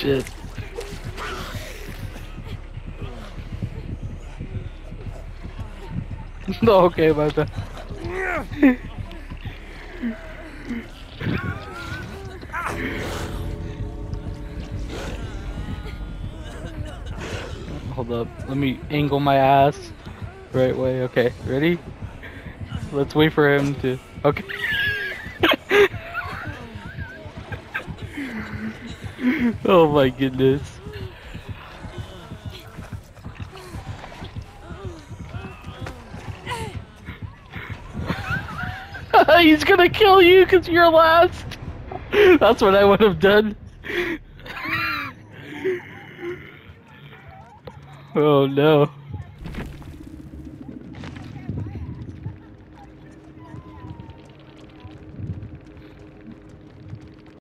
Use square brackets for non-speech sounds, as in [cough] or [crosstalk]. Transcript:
shit. [laughs] No, okay, my bad. [laughs] Hold up. Let me angle my ass. Right way. Okay. Ready? Let's wait for him to. Okay. [laughs] oh my goodness. [laughs] He's gonna kill you because you're last. That's what I would have done. [laughs] oh no.